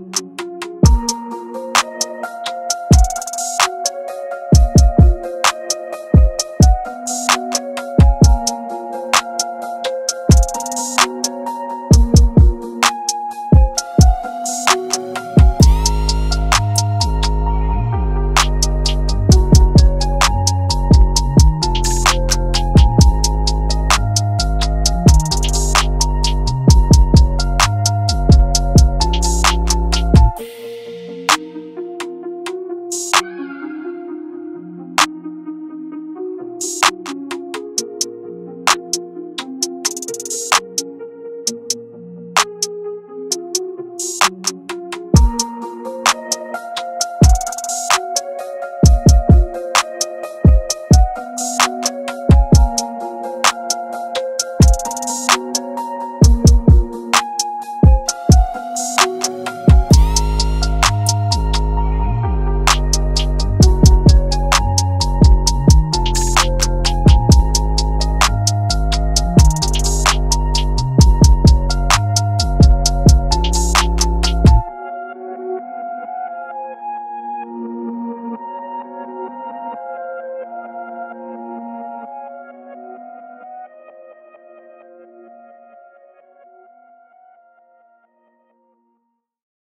you